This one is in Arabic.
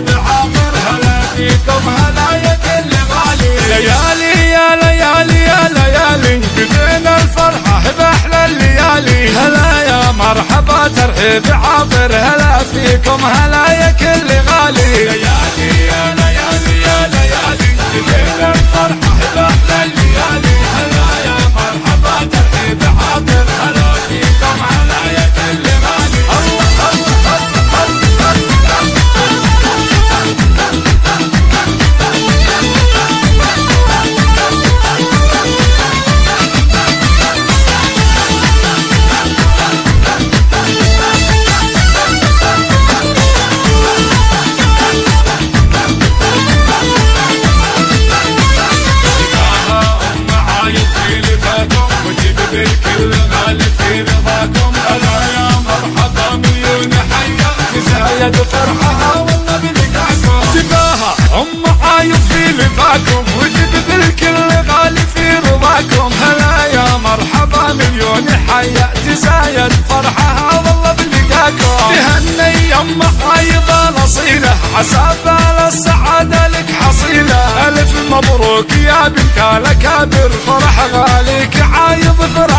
بعامر هلا فيكم هلا يا كل غالي ليالي يا ليالي يا ليالي بدينا الفرحة؟ بأحلى الليالي. هلا يا مرحبا ترحيب عابر هلا فيكم هلا يا كل غالي. تزايد فرحها والله بلقاكم تباها أم عايد في لفاكم وجيب بالكل غالي في رضاكم. هلا يا مرحبا مليون حيا تزايد فرحها والله بلقاكم تهني أم عايض الأصيلة. عسى بال السعادة لك حصيلة. ألف مبروك يا بنت الاكابر فرح غاليك عايض فرح